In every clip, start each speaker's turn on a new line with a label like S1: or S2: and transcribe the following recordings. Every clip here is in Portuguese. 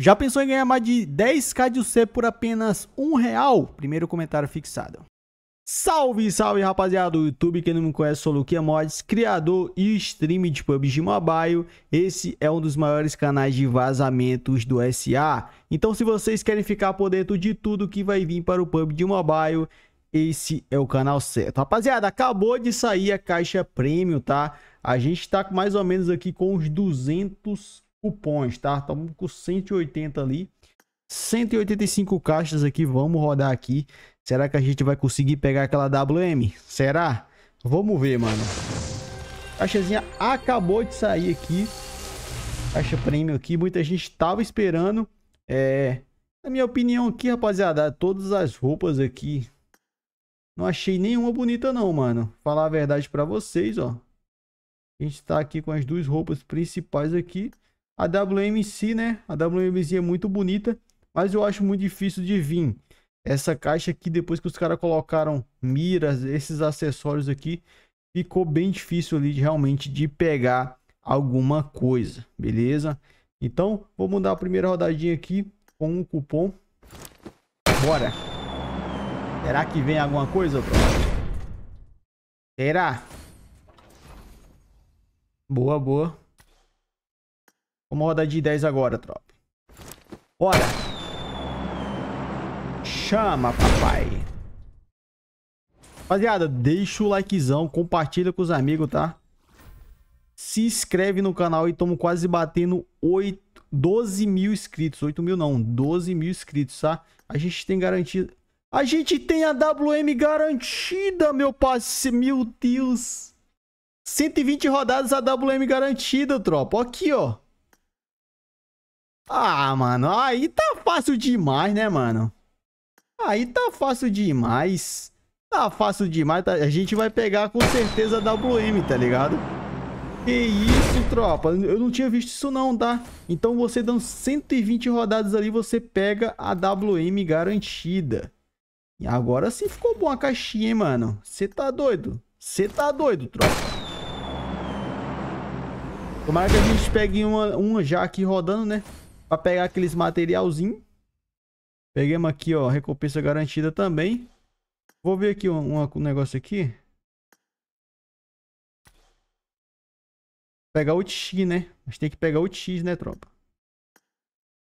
S1: Já pensou em ganhar mais de 10k de UC por apenas um real? Primeiro comentário fixado. Salve, salve rapaziada do YouTube, quem não me conhece, sou Luquia Mods, criador e streamer de PUBG Mobile. Esse é um dos maiores canais de vazamentos do SA. Então se vocês querem ficar por dentro de tudo que vai vir para o PUBG Mobile, esse é o canal certo. Rapaziada, acabou de sair a caixa Premium, tá? A gente tá mais ou menos aqui com uns 200 cupons, tá? Estamos com 180 ali. 185 caixas aqui, vamos rodar aqui. Será que a gente vai conseguir pegar aquela WM? Será? Vamos ver, mano. Caixazinha acabou de sair aqui. Caixa premium aqui, muita gente tava esperando. É, na minha opinião aqui, rapaziada, todas as roupas aqui não achei nenhuma bonita não, mano. Falar a verdade pra vocês, ó. A gente tá aqui com as duas roupas principais aqui. A WMC, né? A WMC é muito bonita, mas eu acho muito difícil de vir. Essa caixa aqui, depois que os caras colocaram miras, esses acessórios aqui, ficou bem difícil ali de, realmente de pegar alguma coisa, beleza? Então, vamos dar a primeira rodadinha aqui com um cupom. Bora! Será que vem alguma coisa, bro? Será? Boa, boa. Vamos rodar de 10 agora, tropa. Bora! Chama, papai! Rapaziada, deixa o likezão, compartilha com os amigos, tá? Se inscreve no canal e estamos quase batendo 8, 12 mil inscritos. 8 mil não, 12 mil inscritos, tá? A gente tem garantido... A gente tem a WM garantida, meu parceiro. Meu Deus. 120 rodadas a WM garantida, tropa. Aqui, ó. Ah, mano, aí tá fácil demais, né, mano? Aí tá fácil demais. Tá fácil demais. Tá? A gente vai pegar com certeza a WM, tá ligado? Que isso, tropa. Eu não tinha visto isso não, tá? Então você dando 120 rodadas ali, você pega a WM garantida. E agora sim ficou bom a caixinha, hein, mano? Você tá doido? Você tá doido, tropa. Tomara que a gente pegue uma, uma já aqui rodando, né? Pra pegar aqueles materialzinho. Peguemos aqui, ó, recompensa garantida também. Vou ver aqui um, um negócio aqui. Pegar o X, né? Gente tem que pegar o X, né, tropa?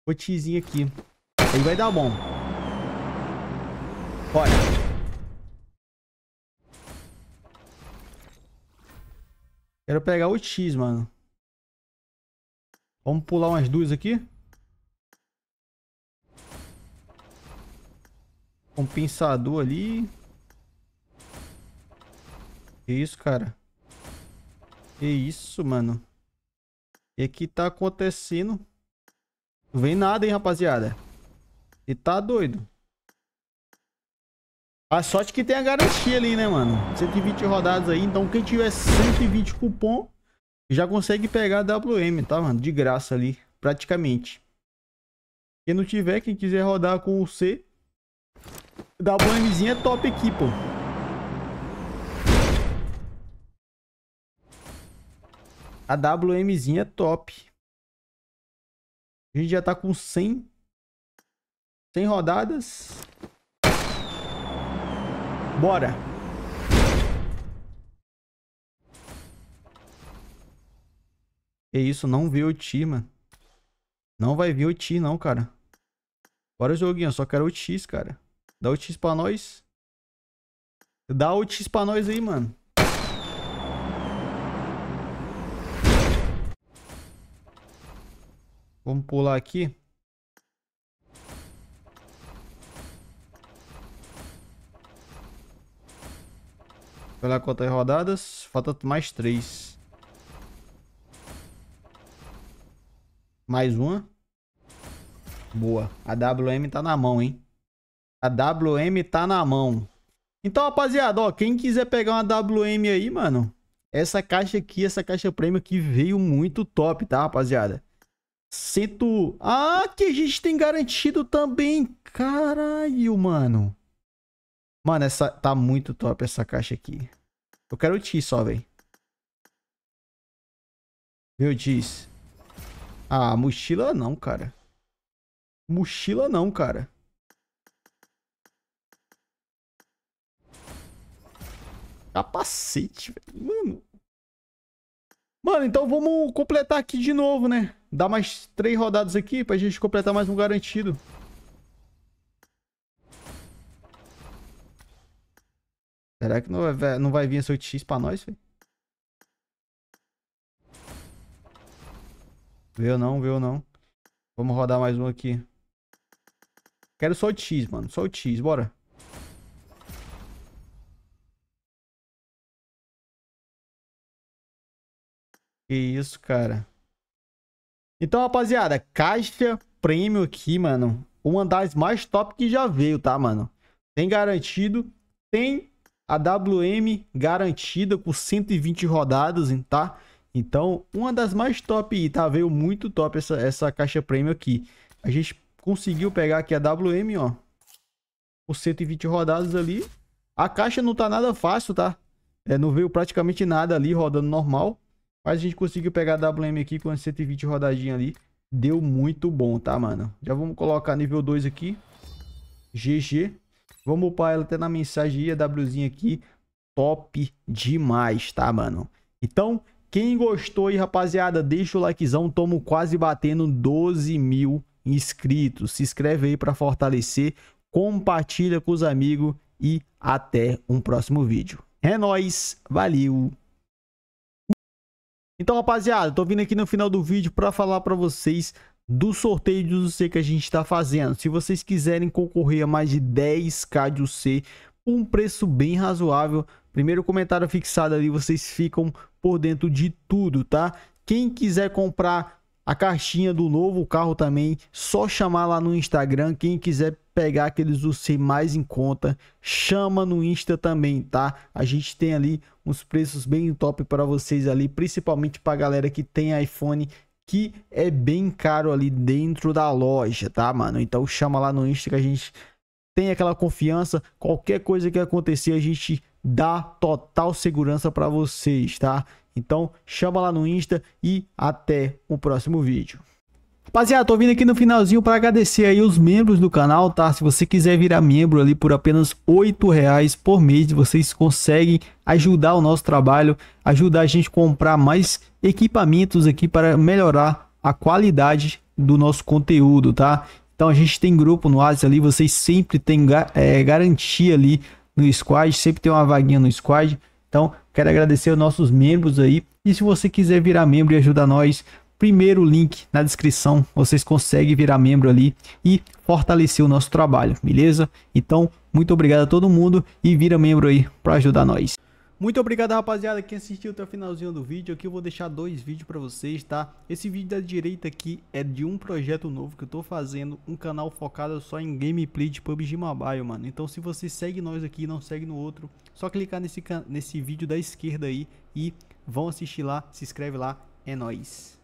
S1: O Xzinho aqui. Aí vai dar bom. Bora. Quero pegar o X, mano. Vamos pular umas duas aqui. Compensador ali. Que isso, cara? Que isso, mano? O que tá acontecendo? Não vem nada, hein, rapaziada? E tá doido. A sorte que tem a garantia ali, né, mano? 120 rodadas aí. Então, quem tiver 120 cupom, já consegue pegar a WM, tá, mano? De graça ali, praticamente. Quem não tiver, quem quiser rodar com o C, WMzinha é top aqui, pô. A WMzinha é top. A gente já tá com 100. 100 rodadas. Bora. Que isso, não vê o Ti, mano. Não vai vir o Ti, não, cara. Bora, joguinho. Eu só quero o X, cara. Dá o X pra nós. Dá o X pra nós aí, mano. Vamos pular aqui. Pela quantas rodadas? Falta mais três. Mais uma. Boa. A WM tá na mão, hein? A WM tá na mão. Então, rapaziada, ó, quem quiser pegar uma WM aí, mano, essa caixa aqui, essa caixa prêmio aqui veio muito top, tá, rapaziada? Cento... Ah, que a gente tem garantido também. Caralho, mano. Mano, essa tá muito top essa caixa aqui. Eu quero o T só, velho. Viu, Diz? Ah, mochila não, cara. Mochila não, cara. Capacete, velho. Mano. Mano, então vamos completar aqui de novo, né? Dá mais três rodadas aqui pra gente completar mais um garantido. Será que não vai, não vai vir esse 8x pra nós, velho? Veio não, veio não. Vamos rodar mais um aqui. Quero só o X, mano. Só o X, bora. Que isso, cara. Então, rapaziada, caixa prêmio aqui, mano. Uma das mais top que já veio, tá, mano? Tem garantido. Tem a WM garantida com 120 rodadas, tá? Então, uma das mais top, tá? Veio muito top essa, essa caixa prêmio aqui. A gente conseguiu pegar aqui a WM, ó. Com 120 rodadas ali. A caixa não tá nada fácil, tá? É, não veio praticamente nada ali rodando normal. Mas a gente conseguiu pegar a WM aqui com 120 rodadinhas ali. Deu muito bom, tá, mano? Já vamos colocar nível 2 aqui. GG. Vamos upar ela até na mensagem a Wzinha aqui. Top demais, tá, mano? Então, quem gostou aí, rapaziada, deixa o likezão. Tomo quase batendo 12 mil inscritos. Se inscreve aí para fortalecer. Compartilha com os amigos. E até um próximo vídeo. É nóis. Valeu. Então, rapaziada, tô vindo aqui no final do vídeo para falar para vocês do sorteio de UC que a gente está fazendo. Se vocês quiserem concorrer a mais de 10k de UC por um preço bem razoável, primeiro comentário fixado ali, vocês ficam por dentro de tudo, tá? Quem quiser comprar a caixinha do novo carro também, só chamar lá no Instagram. Quem quiser pegar aqueles UC mais em conta, chama no Insta também, tá? A gente tem ali uns preços bem top para vocês ali, principalmente para galera que tem iPhone que é bem caro ali dentro da loja, tá, mano? Então chama lá no Insta que a gente tem aquela confiança, qualquer coisa que acontecer a gente dá total segurança para vocês, tá? Então chama lá no Insta e até o próximo vídeo. Rapaziada, tô vindo aqui no finalzinho para agradecer aí os membros do canal, tá? Se você quiser virar membro ali por apenas oito reais por mês, vocês conseguem ajudar o nosso trabalho, ajudar a gente a comprar mais equipamentos aqui para melhorar a qualidade do nosso conteúdo, tá? Então a gente tem grupo no WhatsApp ali, vocês sempre têm é, garantia ali no squad, sempre tem uma vaguinha no squad. Então, quero agradecer aos nossos membros aí. E se você quiser virar membro e ajudar nós, primeiro link na descrição, vocês conseguem virar membro ali e fortalecer o nosso trabalho, beleza? Então, muito obrigado a todo mundo e vira membro aí para ajudar nós. Muito obrigado, rapaziada, quem assistiu até o finalzinho do vídeo. Aqui eu vou deixar dois vídeos para vocês, tá? Esse vídeo da direita aqui é de um projeto novo que eu tô fazendo, um canal focado só em gameplay de PUBG Mobile, mano. Então se você segue nós aqui e não segue no outro, só clicar nesse, nesse vídeo da esquerda aí e vão assistir lá, se inscreve lá, é nóis.